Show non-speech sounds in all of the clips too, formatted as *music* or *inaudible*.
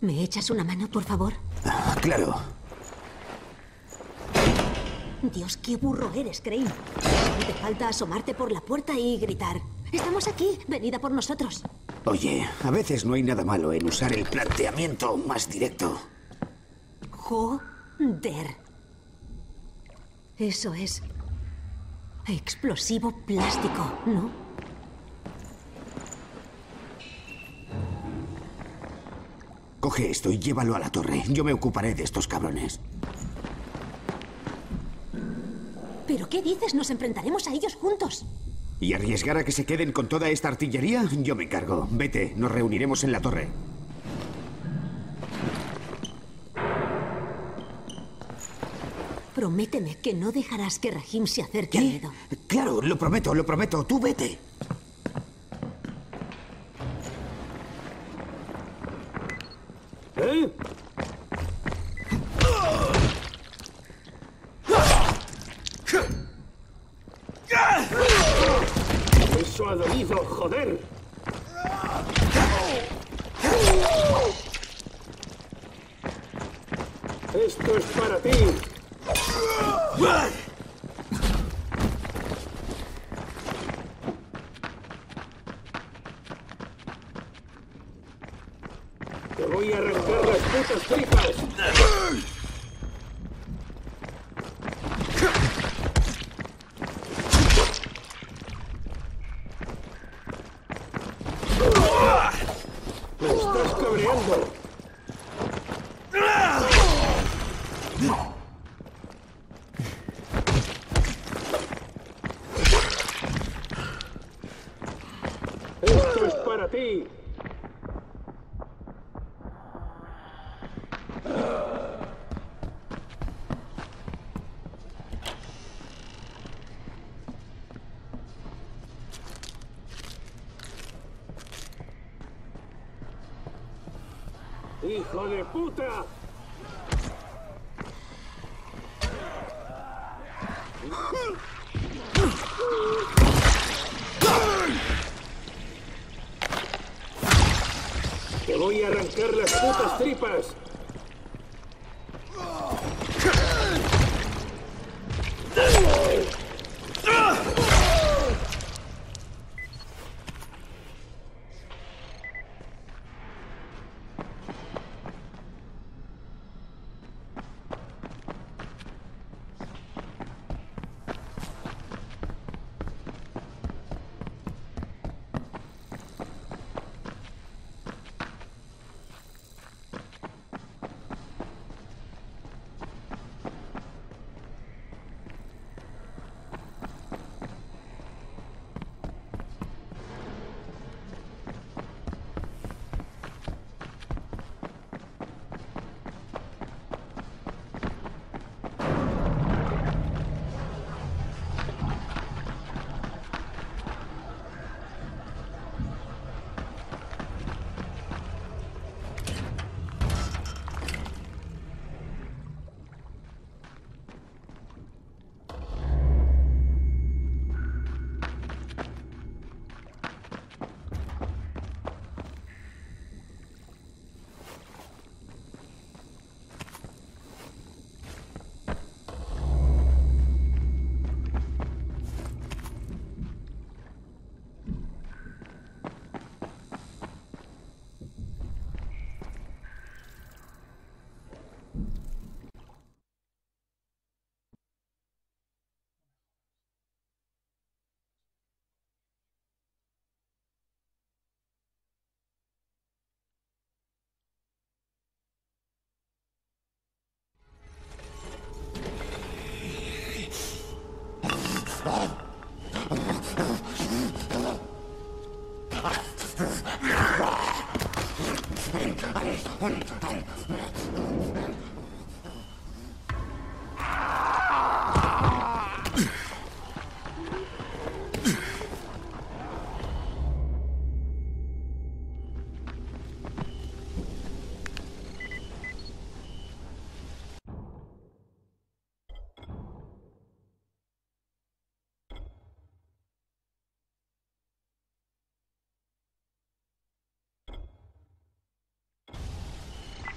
¿Me echas una mano, por favor? Ah, claro. Dios, qué burro eres, Crane. Te falta asomarte por la puerta y gritar. Estamos aquí, venida por nosotros. Oye, a veces no hay nada malo en usar el planteamiento más directo. Joder. Eso es explosivo plástico, ¿no? Coge esto y llévalo a la torre. Yo me ocuparé de estos cabrones. ¿Pero qué dices? Nos enfrentaremos a ellos juntos. ¿Y arriesgar a que se queden con toda esta artillería? Yo me encargo. Vete, nos reuniremos en la torre. Prométeme que no dejarás que Rahim se acerque a Edo. Claro, lo prometo, lo prometo. Tú vete. too? Arrancar las putas ¡Te voy a arrancar las putas tripas!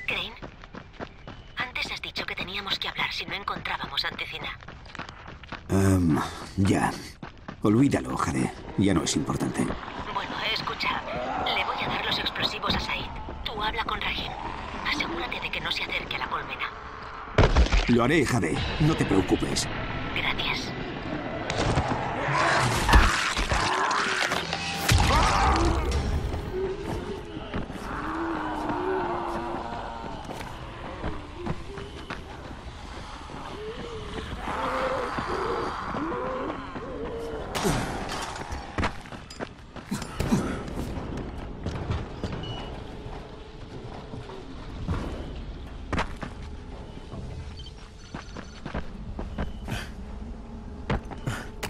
Crane, antes has dicho que teníamos que hablar si no encontrábamos Anticina. Em, ya. Olvídalo, Jade. Ya no es importante. Bueno, escucha. Le voy a dar los explosivos a Said. Tú habla con Rahim. Asegúrate de que no se acerque a la colmena. Lo haré, Jade. No te preocupes.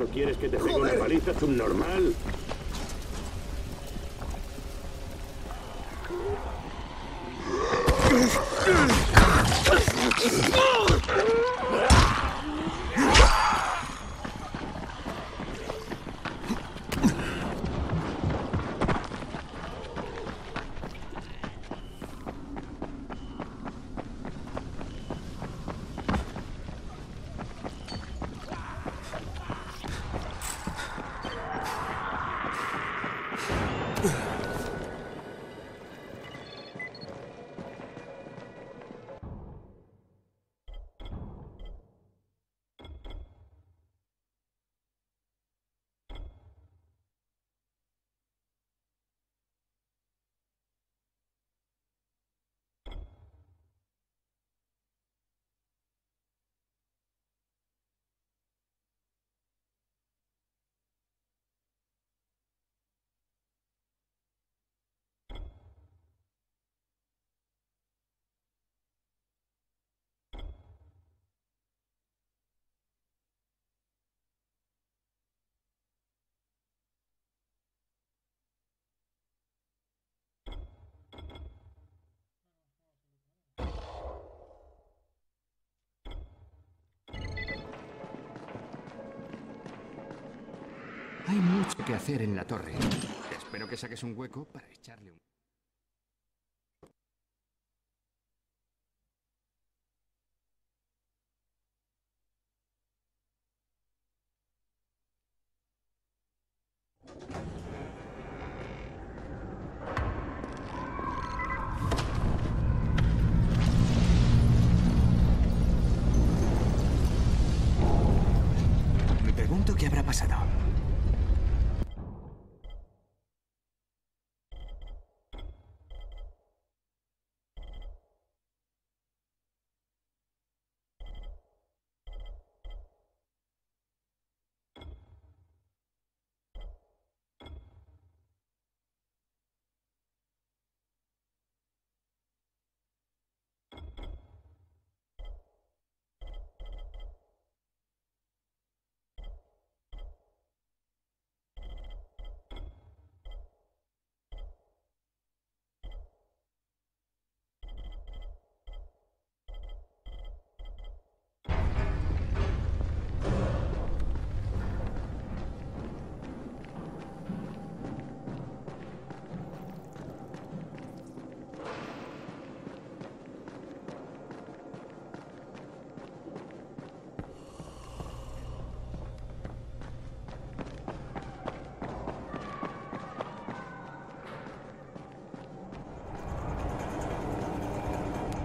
¿acaso quieres que te pegue una paliza subnormal? Hay mucho que hacer en la torre. Espero que saques un hueco para echarle un...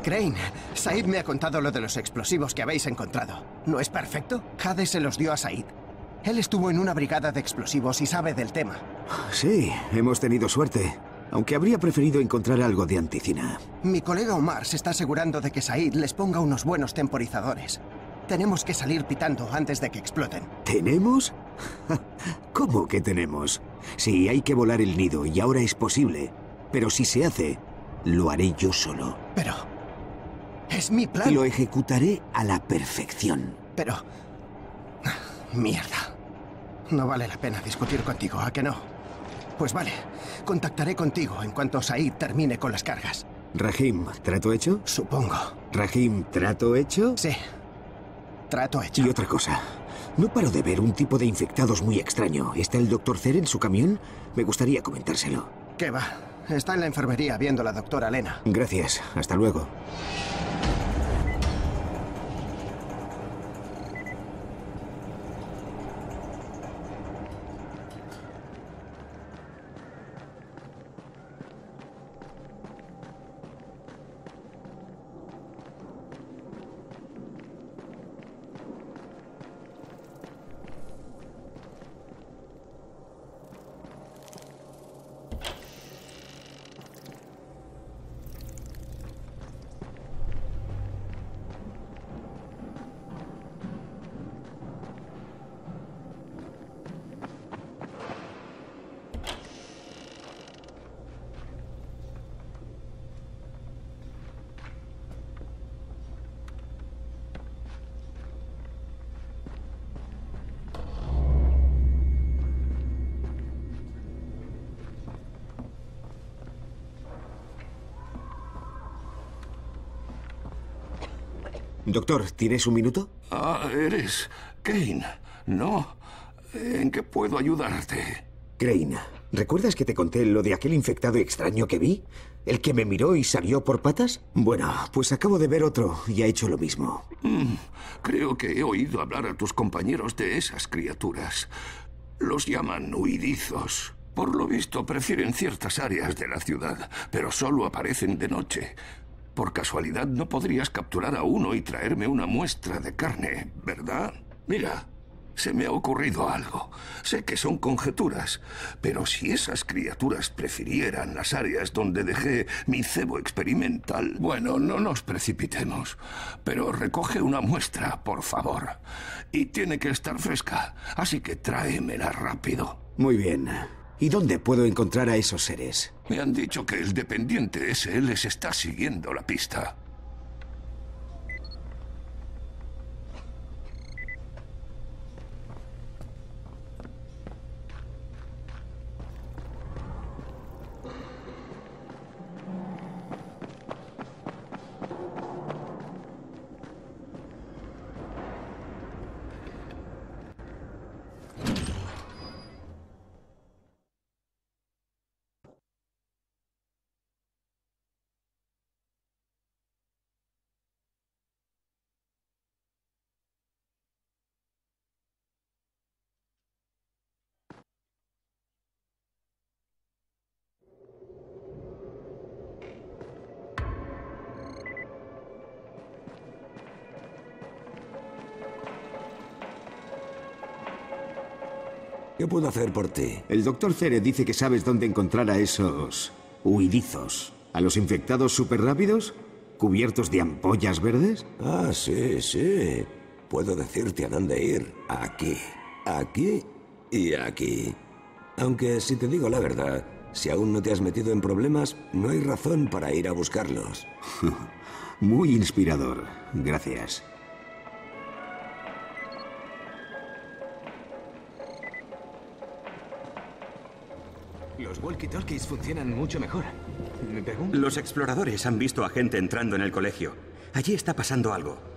Crane, Said me ha contado lo de los explosivos que habéis encontrado. ¿No es perfecto? Jade se los dio a Said. Él estuvo en una brigada de explosivos y sabe del tema. Sí, hemos tenido suerte. Aunque habría preferido encontrar algo de anticina. Mi colega Omar se está asegurando de que Said les ponga unos buenos temporizadores. Tenemos que salir pitando antes de que exploten. ¿Tenemos? *laughs* ¿Cómo que tenemos? Sí, hay que volar el nido y ahora es posible. Pero si se hace, lo haré yo solo. Pero... Es mi plan. Y lo ejecutaré a la perfección. Pero... Mierda. No vale la pena discutir contigo, ¿a que no? Pues vale. Contactaré contigo en cuanto Said termine con las cargas. Rahim, ¿trato hecho? Supongo. Rahim, ¿trato hecho? Sí. Trato hecho. Y otra cosa. No paro de ver un tipo de infectados muy extraño. ¿Está el doctor Cer en su camión? Me gustaría comentárselo. ¿Qué va? Está en la enfermería viendo a la doctora Lena. Gracias. Hasta luego. Doctor, ¿tienes un minuto? Ah, eres Kane. No. ¿En qué puedo ayudarte? Crane, ¿recuerdas que te conté lo de aquel infectado extraño que vi? ¿El que me miró y salió por patas? Bueno, pues acabo de ver otro y ha hecho lo mismo. Mm, creo que he oído hablar a tus compañeros de esas criaturas. Los llaman huidizos. Por lo visto prefieren ciertas áreas de la ciudad, pero solo aparecen de noche. Por casualidad no podrías capturar a uno y traerme una muestra de carne, ¿verdad? Mira, se me ha ocurrido algo. Sé que son conjeturas, pero si esas criaturas prefirieran las áreas donde dejé mi cebo experimental... Bueno, no nos precipitemos, pero recoge una muestra, por favor. Y tiene que estar fresca, así que tráemela rápido. Muy bien. ¿Y dónde puedo encontrar a esos seres? Me han dicho que el dependiente ese les está siguiendo la pista. ¿Qué puedo hacer por ti? El doctor Cere dice que sabes dónde encontrar a esos huidizos. ¿A los infectados súper rápidos? ¿Cubiertos de ampollas verdes? Ah, sí, sí. Puedo decirte a dónde ir. Aquí, aquí y aquí. Aunque si te digo la verdad, si aún no te has metido en problemas, no hay razón para ir a buscarlos. *laughs* Muy inspirador. Gracias. Los walkie-talkies funcionan mucho mejor. Los exploradores han visto a gente entrando en el colegio. Allí está pasando algo.